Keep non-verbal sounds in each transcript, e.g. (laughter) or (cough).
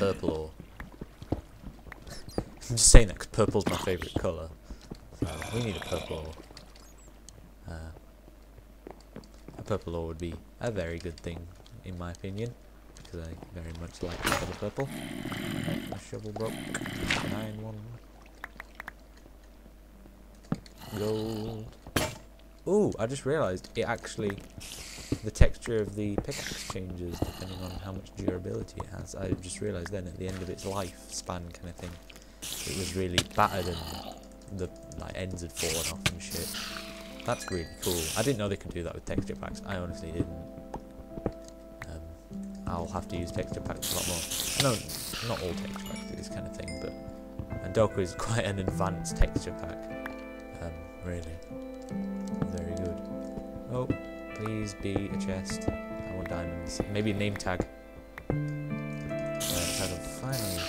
purple ore. I'm (laughs) just saying that because purple's my favourite colour. So we need a purple ore. Uh, a purple ore would be a very good thing, in my opinion, because I very much like the colour purple. My shovel broke. Nine one. Gold. Ooh, I just realised it actually the texture of the pickaxe changes depending on how much durability it has. I just realised then at the end of its lifespan kind of thing, it was really battered and the like ends had fallen off and shit. That's really cool. I didn't know they could do that with texture packs. I honestly didn't. Um, I'll have to use texture packs a lot more. No, not all texture packs do this kind of thing, but Andoku is (laughs) quite an advanced texture pack. Um, really. Very good. Oh, please be a chest. I want diamonds. Maybe a name tag. Uh, so I can finally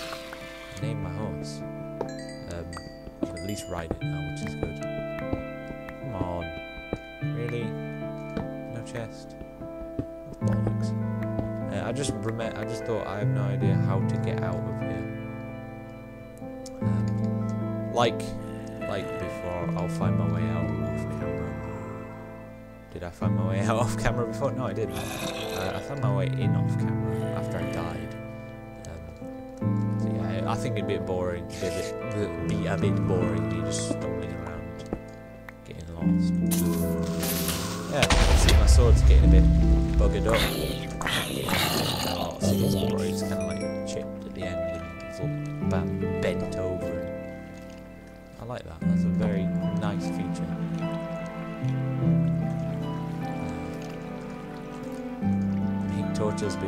name my horse. Um, I can at least ride it now, which is good. Come on. Really? No chest? Bollocks. Uh, I just remember. I just thought I have no idea how to get out of here. Um, like, like before, I'll find my way out. Did I find my way out (laughs) off camera before? No, I didn't. Uh, I found my way in off camera after I died. Um, so yeah, I think it'd be boring. Be a bit, be a bit boring. Me just stumbling around, getting lost. Yeah, I see my sword's getting a bit buggered up. Oh, so it's kind of like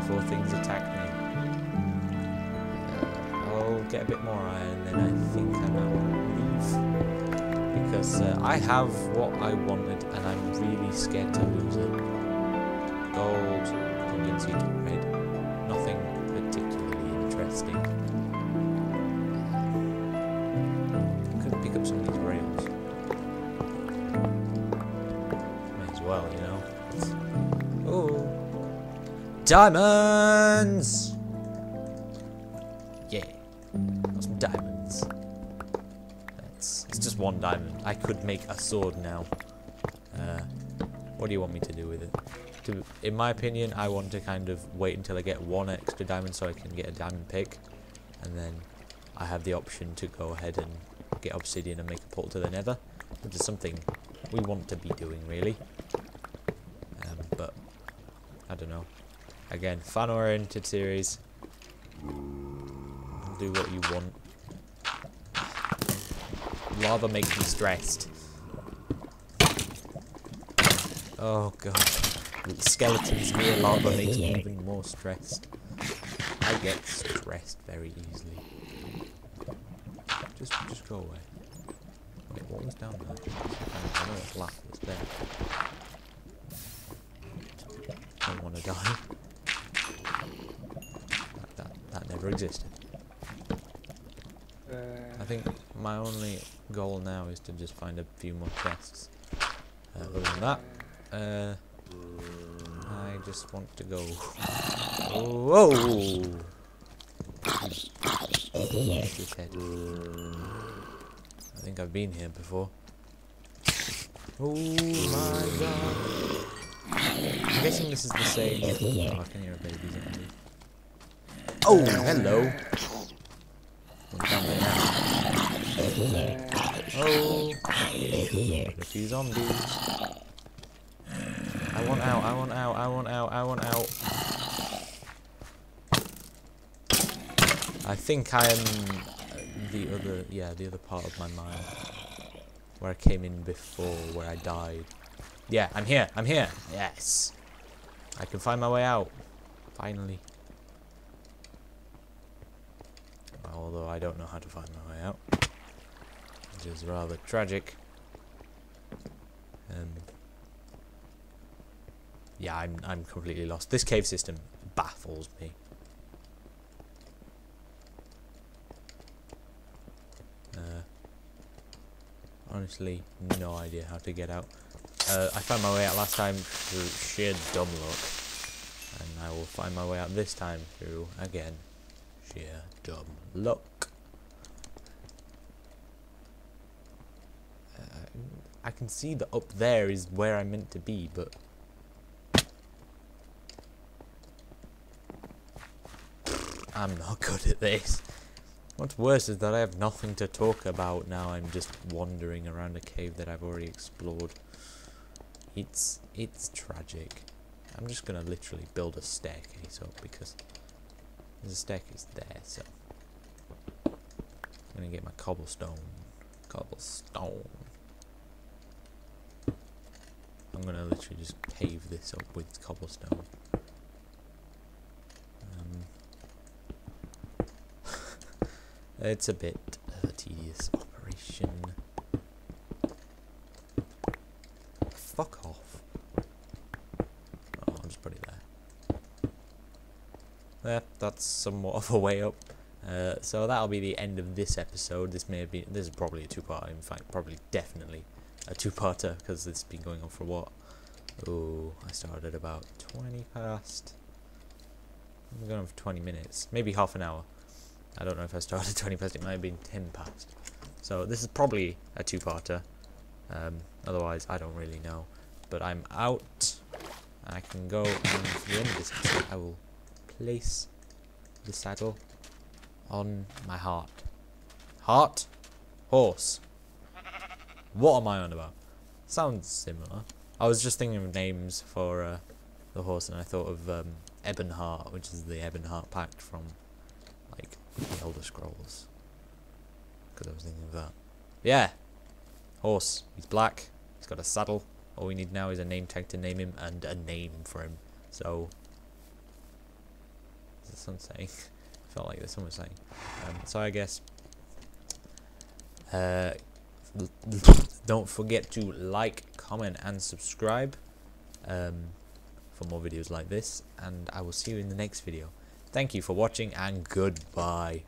before things attack me. Uh, I'll get a bit more iron, then I think I might leave. Because uh, I have what I wanted, and I'm really scared to lose it. Gold, pumpkin red. Nothing particularly interesting. Diamonds! Yeah. Got some diamonds. That's, it's just one diamond. I could make a sword now. Uh, what do you want me to do with it? To, in my opinion, I want to kind of wait until I get one extra diamond so I can get a diamond pick. And then I have the option to go ahead and get obsidian and make a portal to the nether. Which is something we want to be doing, really. Um, but, I don't know. Again, fan-oriented series. Do what you want. Lava makes me stressed. Oh god. The skeletons near lava makes me even more stressed. I get stressed very easily. Just just go away. Wait, what was down there? Existed. I think my only goal now is to just find a few more chests. Uh, other than that, uh, I just want to go. Whoa! His head. I think I've been here before. Oh my god! I'm guessing this is the same. Oh, I can hear a. Oh, hello! Oh, a few zombies. I want out, I want out, I want out, I want out. I think I am the other, yeah, the other part of my mind. Where I came in before, where I died. Yeah, I'm here, I'm here. Yes. I can find my way out. Finally. Although I don't know how to find my way out. Which is rather tragic. Um, yeah, I'm I'm completely lost. This cave system baffles me. Uh, honestly, no idea how to get out. Uh, I found my way out last time through sheer dumb luck, and I will find my way out this time through again sheer dumb luck. Uh, I can see that up there is where I'm meant to be, but I'm not (laughs) good at this. What's worse is that I have nothing to talk about now. I'm just wandering around a cave that I've already explored. It's it's tragic. I'm just gonna literally build a staircase up because there's a staircase there, so I'm gonna get my cobblestone. Cobblestone. I'm gonna literally just pave this up with cobblestone. Um, (laughs) it's a bit of a tedious operation. Fuck off. Oh, I'll just put it there. There, that's somewhat of a way up. Uh, so that'll be the end of this episode. This may been, this is probably a two-part, in fact, probably definitely a two-parter, because it's been going on for what? Oh, I started about 20 past. I'm going for 20 minutes, maybe half an hour. I don't know if I started (laughs) 20 past, it might have been 10 past. So this is probably a two-parter. Um, otherwise, I don't really know. But I'm out. I can go and the end of this I will place the saddle on my heart. Heart? Horse. What am I on about? Sounds similar. I was just thinking of names for uh, the horse and I thought of um, Ebonheart, which is the Ebonheart Pact from like the Elder Scrolls. Because I was thinking of that. Yeah. Horse. He's black. He's got a saddle. All we need now is a name tag to name him and a name for him. So, is someone saying? felt like there's someone saying. Um, so I guess. Uh, don't forget to like, comment, and subscribe um, for more videos like this. And I will see you in the next video. Thank you for watching and goodbye.